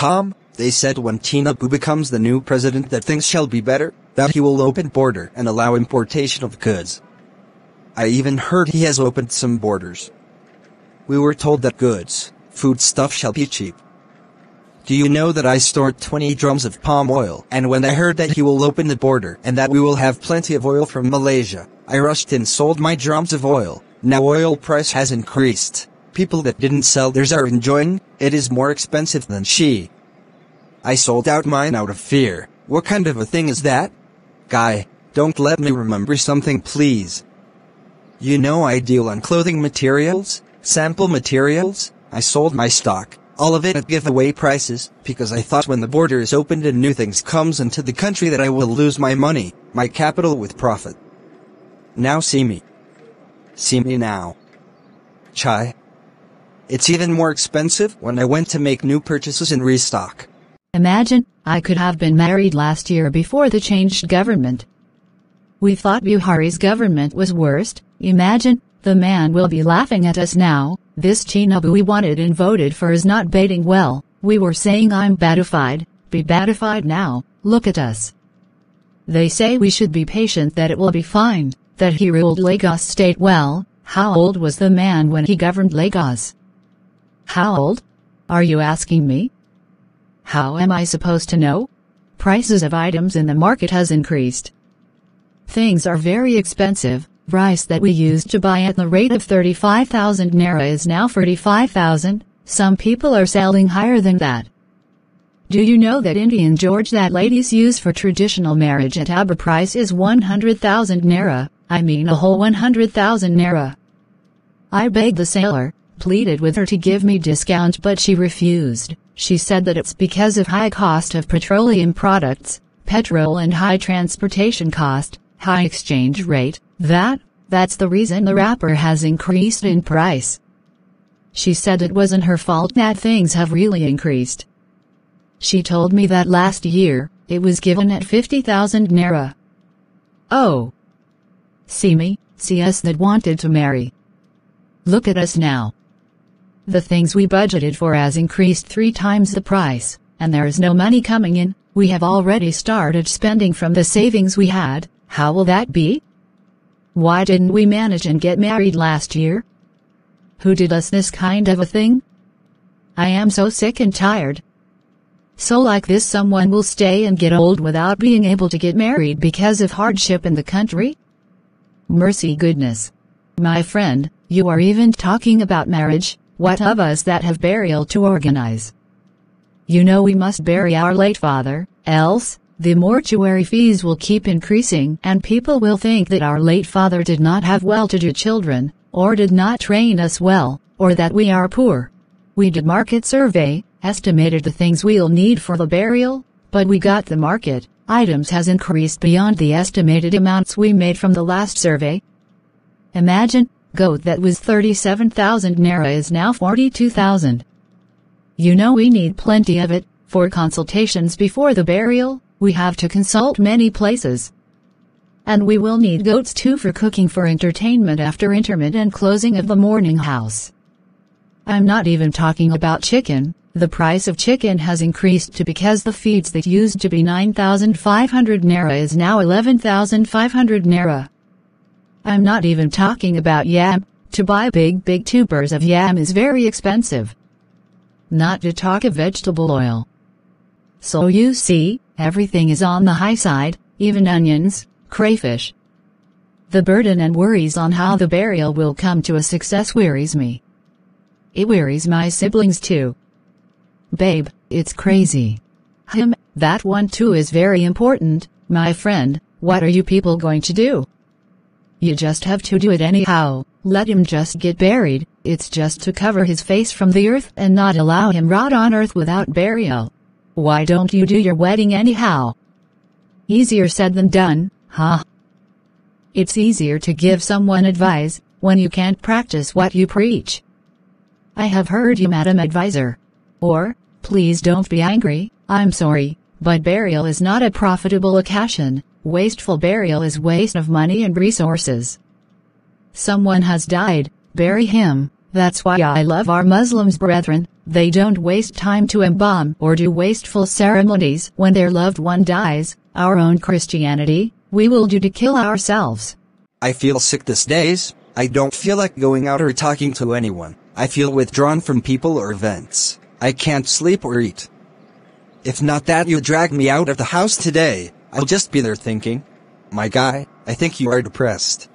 Tom, they said when Tinubu becomes the new president that things shall be better, that he will open border and allow importation of goods. I even heard he has opened some borders. We were told that goods, food stuff shall be cheap. Do you know that I stored 20 drums of palm oil and when I heard that he will open the border and that we will have plenty of oil from Malaysia, I rushed and sold my drums of oil. Now oil price has increased. People that didn't sell theirs are enjoying, it is more expensive than she. I sold out mine out of fear. What kind of a thing is that? Guy, don't let me remember something please. You know I deal on clothing materials, sample materials, I sold my stock, all of it at giveaway prices, because I thought when the border is opened and new things comes into the country that I will lose my money, my capital with profit. Now see me. See me now. Chai. It's even more expensive when I went to make new purchases and restock. Imagine, I could have been married last year before the changed government. We thought Buhari's government was worst, imagine, the man will be laughing at us now, this Tinubu we wanted and voted for is not baiting well, we were saying I'm batified, be batified now, look at us. They say we should be patient that it will be fine, that he ruled Lagos state well, how old was the man when he governed Lagos? How old? Are you asking me? How am I supposed to know? Prices of items in the market has increased. Things are very expensive, rice that we used to buy at the rate of 35,000 naira is now 45,000, some people are selling higher than that. Do you know that Indian George that ladies use for traditional marriage at Aba price is 100,000 naira, I mean a whole 100,000 naira. I begged the sailor, pleaded with her to give me discount but she refused. She said that it's because of high cost of petroleum products, petrol and high transportation cost, high exchange rate, that, that's the reason the wrapper has increased in price. She said it wasn't her fault that things have really increased. She told me that last year, it was given at 50,000 naira. Oh. See me, see us that wanted to marry. Look at us now. The things we budgeted for has increased three times the price, and there is no money coming in, we have already started spending from the savings we had, how will that be? Why didn't we manage and get married last year? Who did us this kind of a thing? I am so sick and tired. So like this someone will stay and get old without being able to get married because of hardship in the country? Mercy goodness. My friend, you are even talking about marriage, what of us that have burial to organize? You know we must bury our late father, else, the mortuary fees will keep increasing and people will think that our late father did not have well-to-do children, or did not train us well, or that we are poor. We did market survey, estimated the things we'll need for the burial, but we got the market, items has increased beyond the estimated amounts we made from the last survey. Imagine, Goat that was 37,000 naira is now 42,000. You know we need plenty of it, for consultations before the burial, we have to consult many places. And we will need goats too for cooking for entertainment after interment and closing of the mourning house. I'm not even talking about chicken, the price of chicken has increased to because the feeds that used to be 9,500 naira is now 11,500 naira. I'm not even talking about yam. To buy big big tubers of yam is very expensive. Not to talk of vegetable oil. So you see, everything is on the high side, even onions, crayfish. The burden and worries on how the burial will come to a success wearies me. It wearies my siblings too. Babe, it's crazy. Him, that one too is very important, my friend, what are you people going to do? You just have to do it anyhow. Let him just get buried. It's just to cover his face from the earth and not allow him rot on earth without burial. Why don't you do your wedding anyhow? Easier said than done, huh? It's easier to give someone advice when you can't practice what you preach. I have heard you, Madam Advisor. Or, please don't be angry, I'm sorry, but burial is not a profitable occasion. Wasteful burial is waste of money and resources. Someone has died, bury him. That's why I love our Muslims brethren. They don't waste time to embalm or do wasteful ceremonies when their loved one dies. Our own Christianity, we will do to kill ourselves. I feel sick these days. I don't feel like going out or talking to anyone. I feel withdrawn from people or events. I can't sleep or eat. If not that you drag me out of the house today, I'll just be there thinking, my guy, I think you are depressed.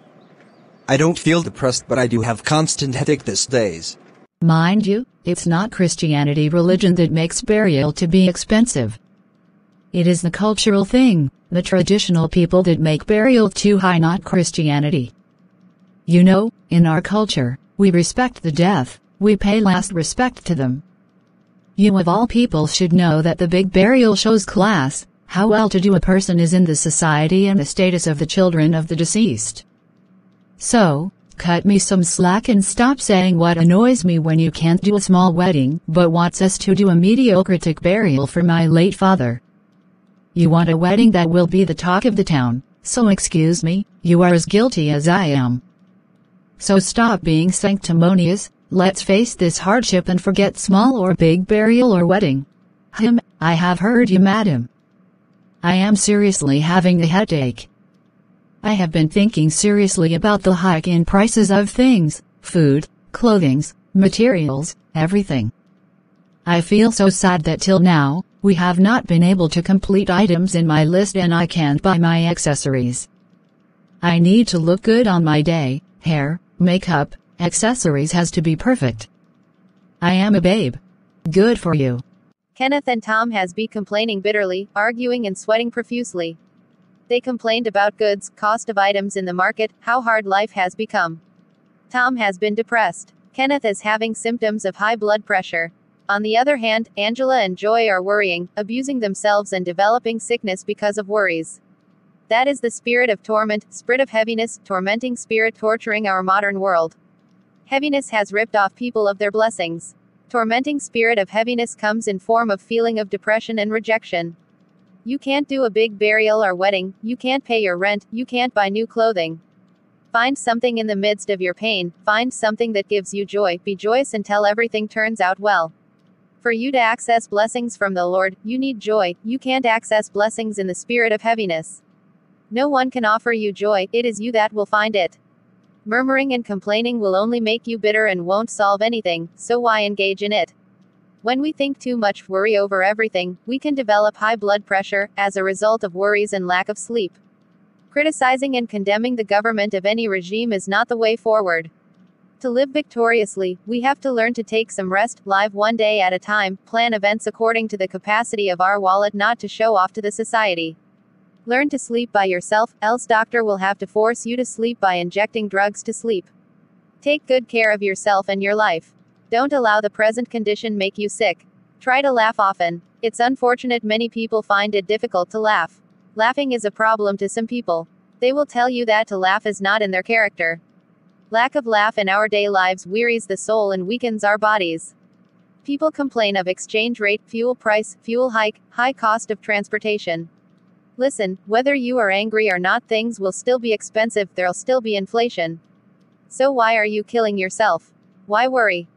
I don't feel depressed but I do have constant headache these days. Mind you, it's not Christianity religion that makes burial to be expensive. It is the cultural thing, the traditional people that make burial too high not Christianity. You know, in our culture, we respect the death, we pay last respect to them. You of all people should know that the big burial shows class, how well-to-do a person is in the society and the status of the children of the deceased. So, cut me some slack and stop saying what annoys me when you can't do a small wedding but wants us to do a mediocritic burial for my late father. You want a wedding that will be the talk of the town, so excuse me, you are as guilty as I am. So stop being sanctimonious, let's face this hardship and forget small or big burial or wedding. Him, I have heard you madam. I am seriously having a headache. I have been thinking seriously about the hike in prices of things, food, clothings, materials, everything. I feel so sad that till now, we have not been able to complete items in my list and I can't buy my accessories. I need to look good on my day, hair, makeup, accessories has to be perfect. I am a babe. Good for you. Kenneth and Tom has been complaining bitterly, arguing and sweating profusely. They complained about goods, cost of items in the market, how hard life has become. Tom has been depressed. Kenneth is having symptoms of high blood pressure. On the other hand, Angela and Joy are worrying, abusing themselves and developing sickness because of worries. That is the spirit of torment, spirit of heaviness, tormenting spirit torturing our modern world. Heaviness has ripped off people of their blessings. Tormenting spirit of heaviness comes in form of feeling of depression and rejection. You can't do a big burial or wedding, you can't pay your rent, you can't buy new clothing. Find something in the midst of your pain, find something that gives you joy, be joyous until everything turns out well. For you to access blessings from the Lord, you need joy, you can't access blessings in the spirit of heaviness. No one can offer you joy, it is you that will find it. Murmuring and complaining will only make you bitter and won't solve anything, so why engage in it? When we think too much, worry over everything, we can develop high blood pressure, as a result of worries and lack of sleep. Criticizing and condemning the government of any regime is not the way forward. To live victoriously, we have to learn to take some rest, live one day at a time, plan events according to the capacity of our wallet, not to show off to the society. Learn to sleep by yourself, else doctor will have to force you to sleep by injecting drugs to sleep. Take good care of yourself and your life. Don't allow the present condition make you sick. Try to laugh often. It's unfortunate many people find it difficult to laugh. Laughing is a problem to some people. They will tell you that to laugh is not in their character. Lack of laugh in our day lives wearies the soul and weakens our bodies. People complain of exchange rate, fuel price, fuel hike, high cost of transportation. Listen, whether you are angry or not, things will still be expensive, there'll still be inflation. So why are you killing yourself? Why worry?